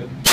Good.